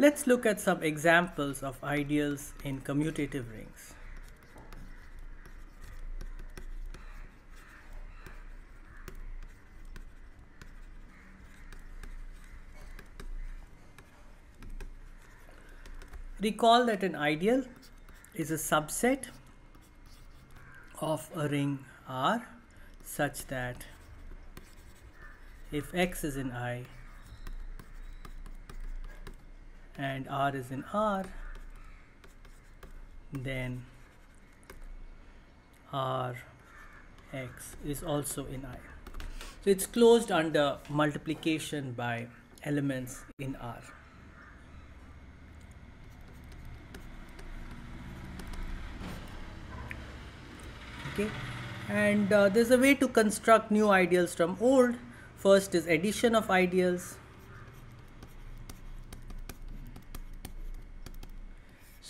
Let's look at some examples of ideals in commutative rings. Recall that an ideal is a subset of a ring R such that if X is in I and R is in R then R X is also in I. So it's closed under multiplication by elements in R. okay and uh, there's a way to construct new ideals from old first is addition of ideals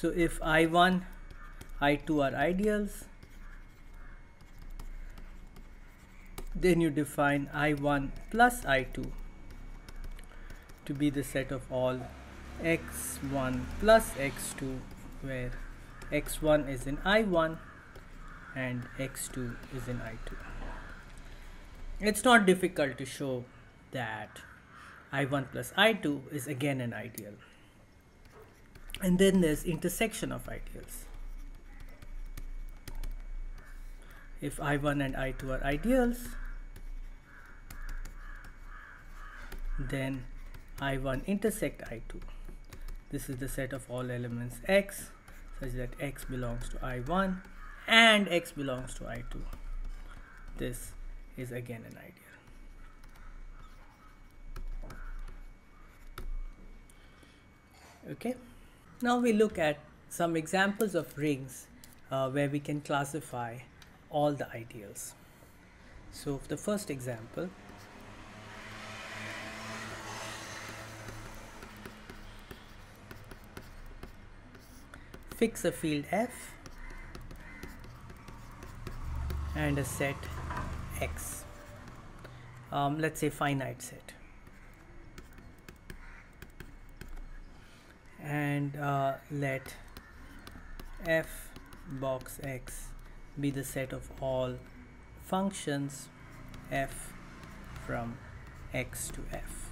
so if i1 i2 are ideals then you define i1 plus i2 to be the set of all x1 plus x2 where x1 is in i1 and x2 is in i2 it's not difficult to show that i1 plus i2 is again an ideal and then there's intersection of ideals if i1 and i2 are ideals then i1 intersect i2 this is the set of all elements x such that x belongs to i1 and x belongs to I2 this is again an ideal. Okay now we look at some examples of rings uh, where we can classify all the ideals so the first example fix a field F and a set X. Um, let's say finite set. And uh, let f box x be the set of all functions f from x to f.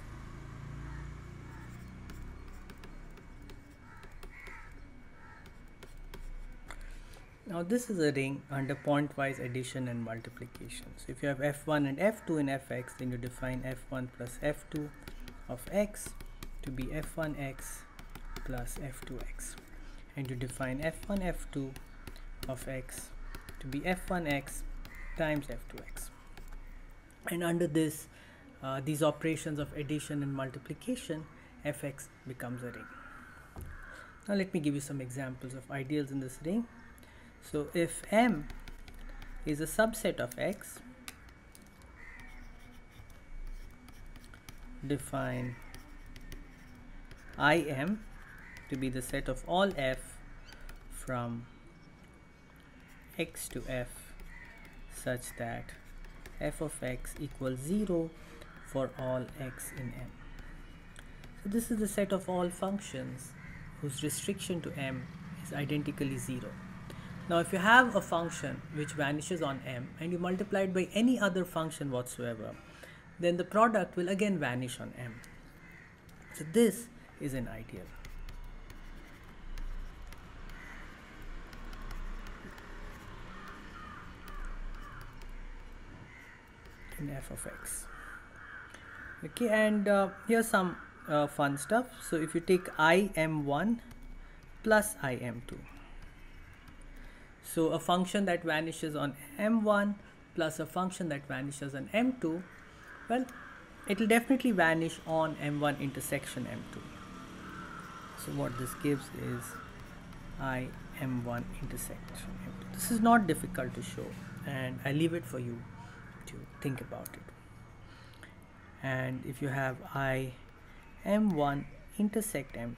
Now this is a ring under pointwise addition and multiplication. So if you have f1 and f2 in fx, then you define f1 plus f2 of x to be f1x plus f2x. And you define f1, f2 of x to be f1x times f2x. And under this, uh, these operations of addition and multiplication, fx becomes a ring. Now let me give you some examples of ideals in this ring. So if M is a subset of X, define IM to be the set of all F from X to F such that f of x equals 0 for all x in M. So this is the set of all functions whose restriction to M is identically 0. Now if you have a function which vanishes on m and you multiply it by any other function whatsoever, then the product will again vanish on m. So this is an ideal. In f of x. Okay, and uh, here's some uh, fun stuff. So if you take i m1 plus i m2 so a function that vanishes on m1 plus a function that vanishes on m2, well, it will definitely vanish on m1 intersection m2. So what this gives is i m1 intersection m2. This is not difficult to show and I leave it for you to think about it. And if you have i m1 intersect m2,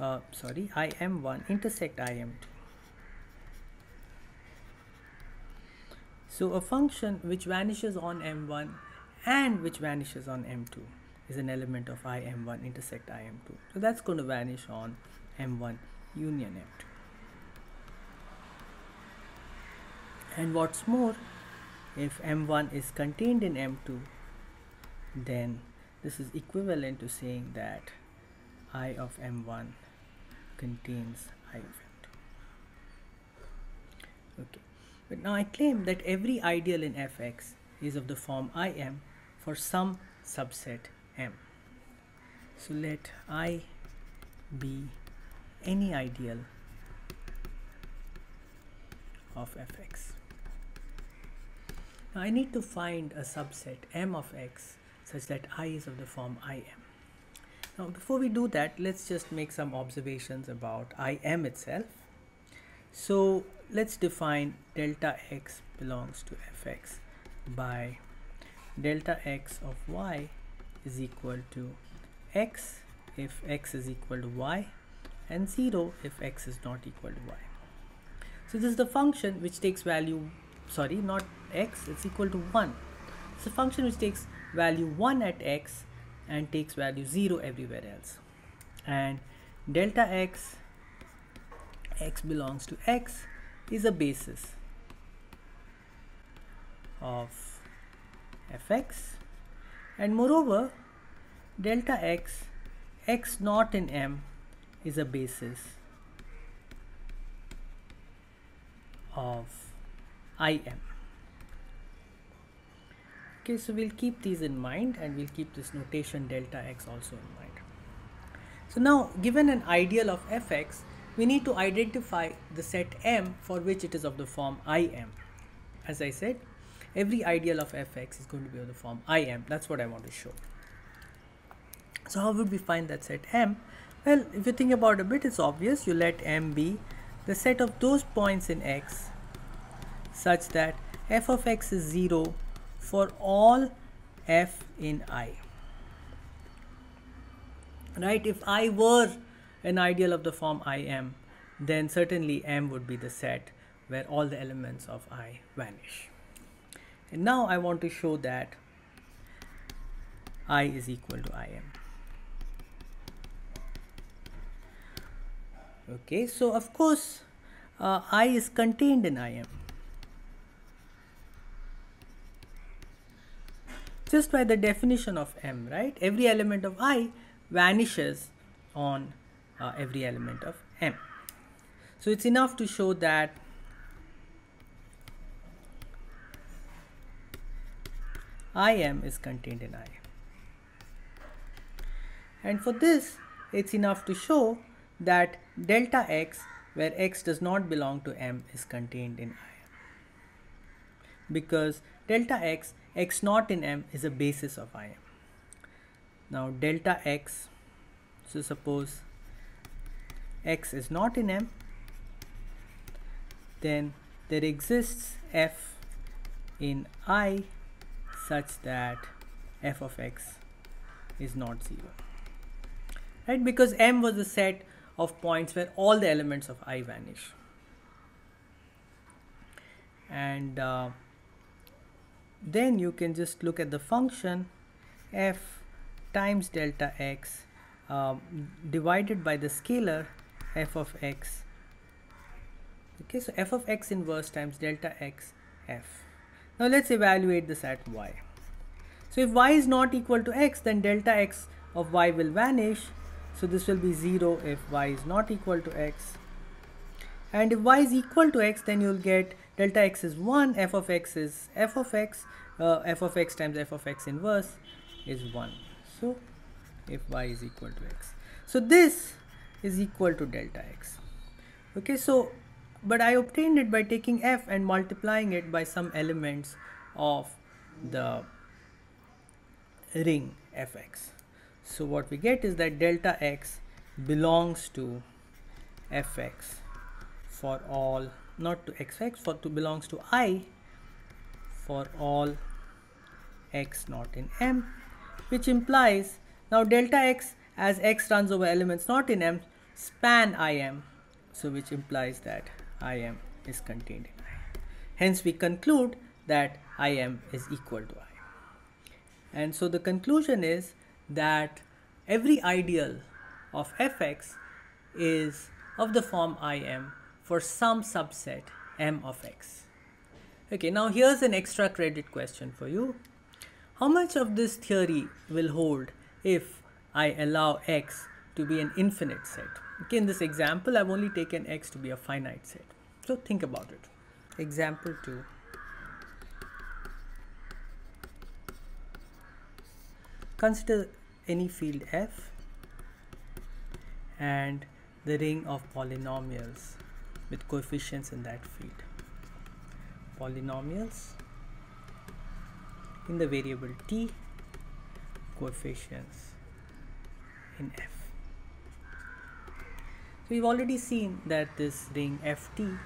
uh, sorry, i m1 intersect i m2 So a function which vanishes on m1 and which vanishes on m2 is an element of i m1 intersect i m2 so that's going to vanish on m1 union m2 and what's more if m1 is contained in m2 then this is equivalent to saying that i of m1 contains i of m2 okay. But now i claim that every ideal in fx is of the form im for some subset m. So let i be any ideal of fx now I need to find a subset m of x such that i is of the form im. Now before we do that, let's just make some observations about im itself. So let's define delta x belongs to fx by delta x of y is equal to x if x is equal to y and 0 if x is not equal to y. So this is the function which takes value sorry not x it's equal to 1 it's a function which takes value 1 at x and takes value 0 everywhere else. And delta x x belongs to x is a basis of fx and moreover delta x x not in m is a basis of im okay so we'll keep these in mind and we'll keep this notation delta x also in mind. So now given an ideal of fx we need to identify the set m for which it is of the form im as i said every ideal of fx is going to be of the form im that's what i want to show. So how would we find that set m? Well if you think about it a bit it's obvious. You let m be the set of those points in x such that f of x is 0 for all f in i. Right, if i were an ideal of the form I am, then certainly M would be the set where all the elements of I vanish. And now I want to show that I is equal to IM. Okay, so of course uh, I is contained in IM. Just by the definition of M, right? Every element of I vanishes on uh, every element of M. So it's enough to show that IM is contained in I. And for this, it's enough to show that delta x, where x does not belong to M, is contained in I. Because delta x x naught in m is a basis of im. Now delta x, so suppose x is not in m, then there exists f in i such that f of x is not 0 right? Because m was a set of points where all the elements of i vanish. And uh, then you can just look at the function f times delta x um, divided by the scalar f of x. Okay so f of x inverse times delta x f. Now let's evaluate this at y. So if y is not equal to x then delta x of y will vanish. So this will be 0 if y is not equal to x. And if y is equal to x then you'll get delta x is 1 f of x is f of x uh, f of x times f of x inverse is 1 so if y is equal to x. So this is equal to delta x. Okay so but I obtained it by taking f and multiplying it by some elements of the ring fx so what we get is that delta x belongs to fx for all not to xx for to belongs to i for all x not in m which implies now delta x as x runs over elements not in m span im so which implies that im is contained in i. Hence we conclude that im is equal to i. And so the conclusion is that every ideal of fx is of the form Im for some subset m of x. Okay, now here's an extra credit question for you. How much of this theory will hold if I allow x to be an infinite set? Okay, in this example, I've only taken x to be a finite set. So think about it. Example 2. Consider any field f and the ring of polynomials with coefficients in that field. Polynomials in the variable t, coefficients in f. So we've already seen that this ring ft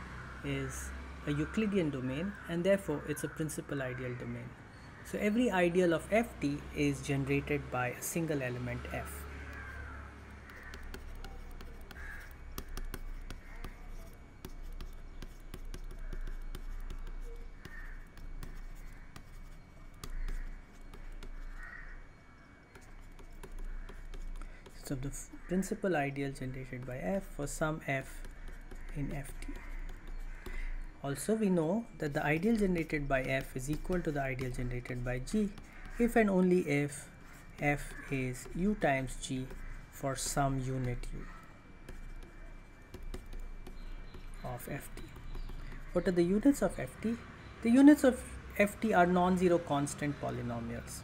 is a Euclidean domain and therefore it's a principal ideal domain. So every ideal of ft is generated by a single element f. So the principal ideal generated by f for some f in ft. Also we know that the ideal generated by f is equal to the ideal generated by g if and only if f is u times g for some unit u of ft. What are the units of ft? The units of ft are non-zero constant polynomials.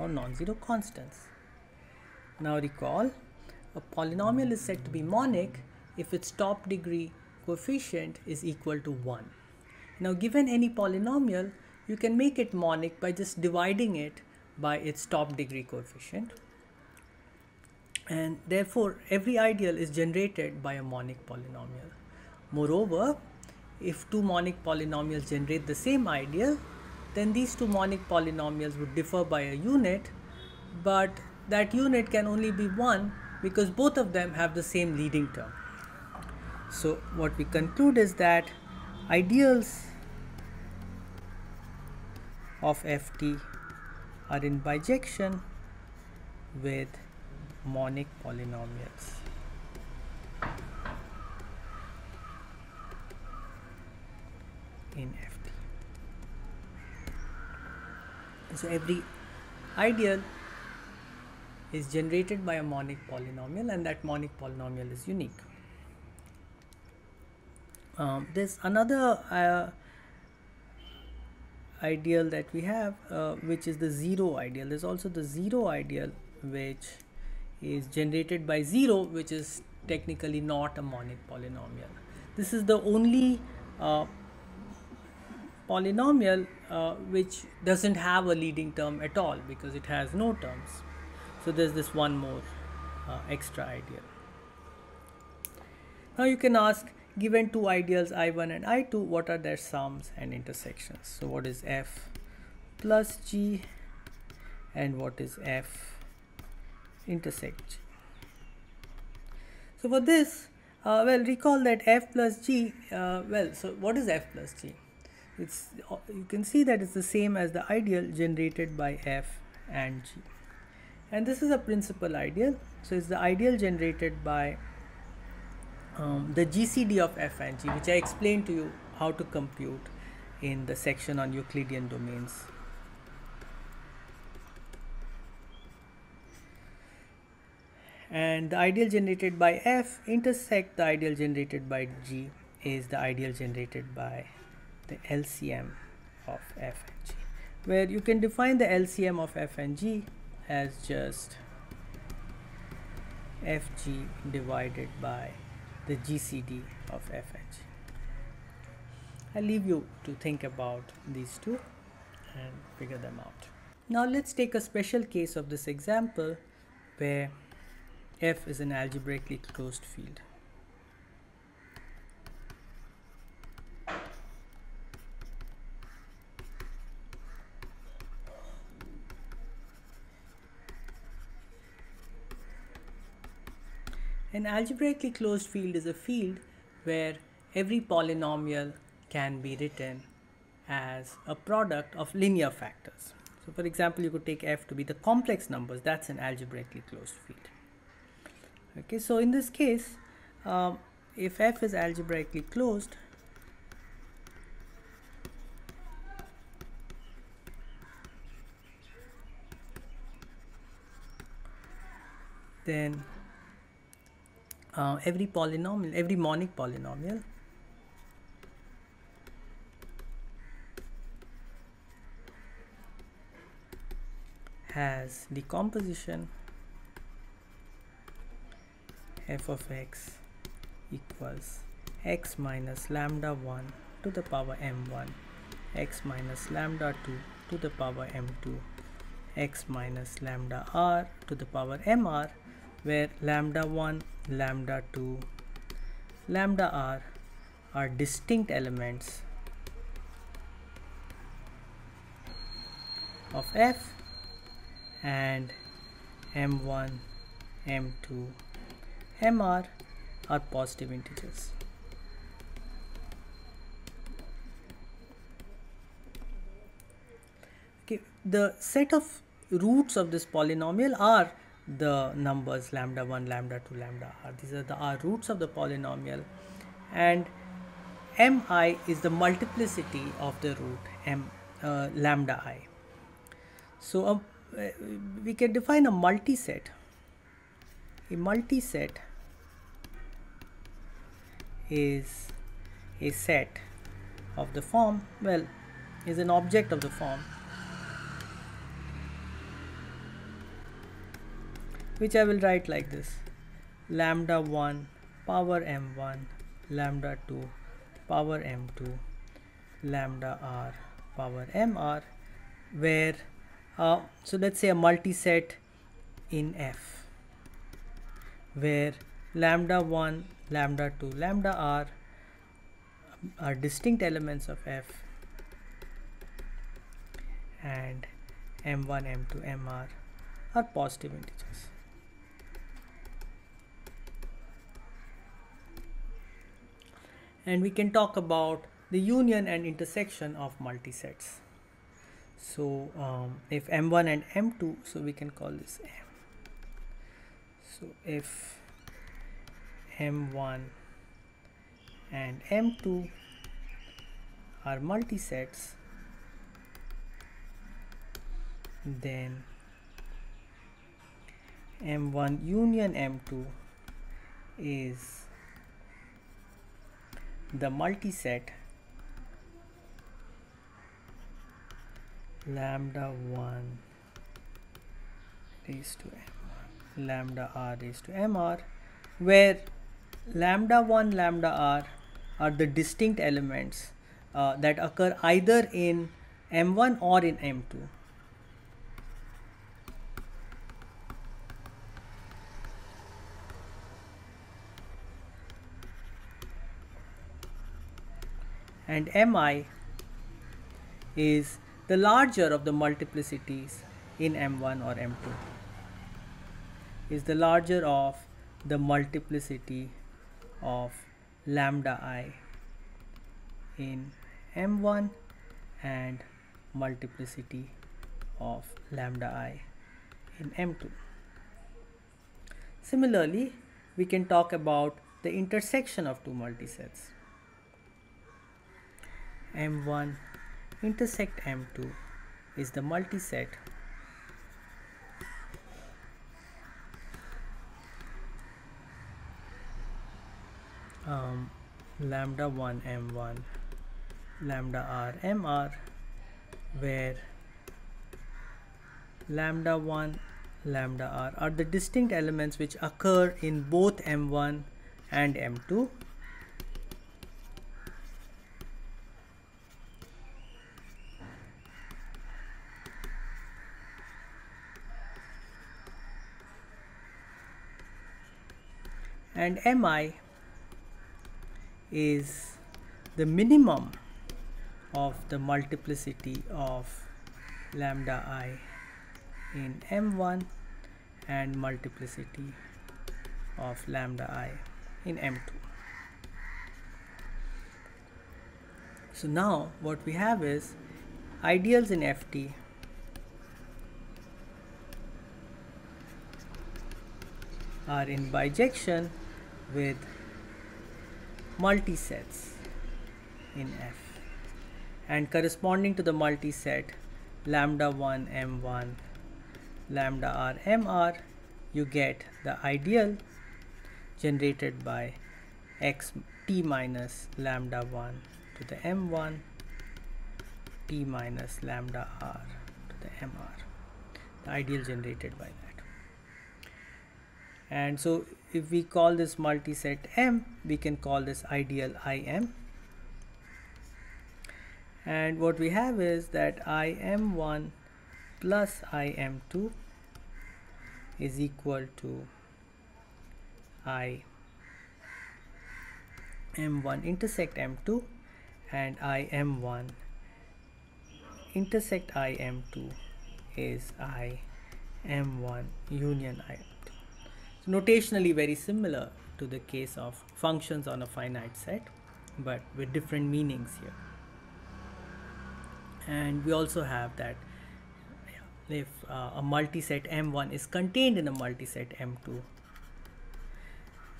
Or non-zero constants. Now recall, a polynomial is said to be monic if its top degree coefficient is equal to 1. Now given any polynomial, you can make it monic by just dividing it by its top degree coefficient. And therefore, every ideal is generated by a monic polynomial. Moreover, if two monic polynomials generate the same ideal, then these two monic polynomials would differ by a unit, but that unit can only be one because both of them have the same leading term. So what we conclude is that ideals of ft are in bijection with monic polynomials. in f. So every ideal is generated by a monic polynomial and that monic polynomial is unique. Um, there's another uh, ideal that we have uh, which is the zero ideal. There's also the zero ideal which is generated by zero which is technically not a monic polynomial. This is the only uh, polynomial uh, which doesn't have a leading term at all because it has no terms. So there's this one more uh, extra ideal. Now you can ask given two ideals i1 and i2 what are their sums and intersections. So what is f plus g and what is f intersect g. So for this uh, well recall that f plus g uh, well so what is f plus g it's you can see that it's the same as the ideal generated by f and g. And this is a principal ideal. So it's the ideal generated by um, the GCD of f and g which I explained to you how to compute in the section on Euclidean domains. And the ideal generated by f intersect the ideal generated by g is the ideal generated by the LCM of f and g where you can define the LCM of f and g as just fg divided by the GCD of f and g. I leave you to think about these two and figure them out. Now let's take a special case of this example where f is an algebraically closed field. An algebraically closed field is a field where every polynomial can be written as a product of linear factors. So for example, you could take f to be the complex numbers, that's an algebraically closed field. Okay, so in this case, um, if f is algebraically closed, then uh, every polynomial, every monic polynomial. Has the composition f of x equals x minus lambda 1 to the power m1 x minus lambda 2 to the power m2 x minus lambda r to the power mr where lambda 1 lambda 2 lambda r are distinct elements of f and m1 m2 mr are positive integers. Okay the set of roots of this polynomial are the numbers lambda 1 lambda 2 lambda r. These are the r roots of the polynomial. And mi is the multiplicity of the root m uh, lambda i. So um, uh, we can define a multiset. A multiset is a set of the form. Well is an object of the form which I will write like this. Lambda 1 power m1 lambda 2 power m2 lambda r power mr where uh, so let's say a multiset in f where lambda 1 lambda 2 lambda r are distinct elements of f and m1 m2 mr are positive integers and we can talk about the union and intersection of multisets. So um, if m1 and m2 so we can call this m. So if m1 and m2 are multisets then m1 union m2 is the multiset lambda 1 raised to m lambda r raised to mr where lambda 1 lambda r are the distinct elements uh, that occur either in m1 or in m2 and mi is the larger of the multiplicities in m1 or m2 is the larger of the multiplicity of lambda i in m1 and multiplicity of lambda i in m2 similarly we can talk about the intersection of two multisets m1 intersect m2 is the multiset. Um, lambda 1 m1 lambda r mr where lambda 1 lambda r are the distinct elements which occur in both m1 and m2 and mi is the minimum of the multiplicity of lambda i in m1 and multiplicity of lambda i in m2 so now what we have is ideals in ft are in bijection with multisets in F and corresponding to the multiset lambda 1 m1 lambda r mr you get the ideal generated by x t minus lambda 1 to the m1 t minus lambda r to the mr the ideal generated by that and so if we call this multiset M we can call this ideal IM and what we have is that IM1 plus IM2 is equal to I M1 intersect M2 and IM1 intersect IM2 is I M1 union I so notationally very similar to the case of functions on a finite set, but with different meanings here. And we also have that if uh, a multiset M1 is contained in a multiset M2.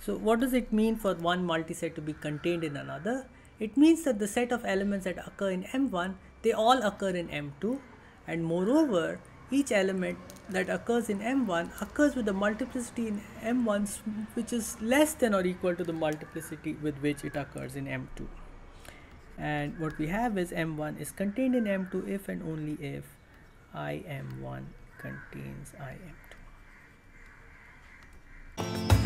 So what does it mean for one multiset to be contained in another? It means that the set of elements that occur in M1, they all occur in M2 and moreover, each element that occurs in M1 occurs with a multiplicity in M1 which is less than or equal to the multiplicity with which it occurs in M2. And what we have is M1 is contained in M2 if and only if IM1 contains IM2.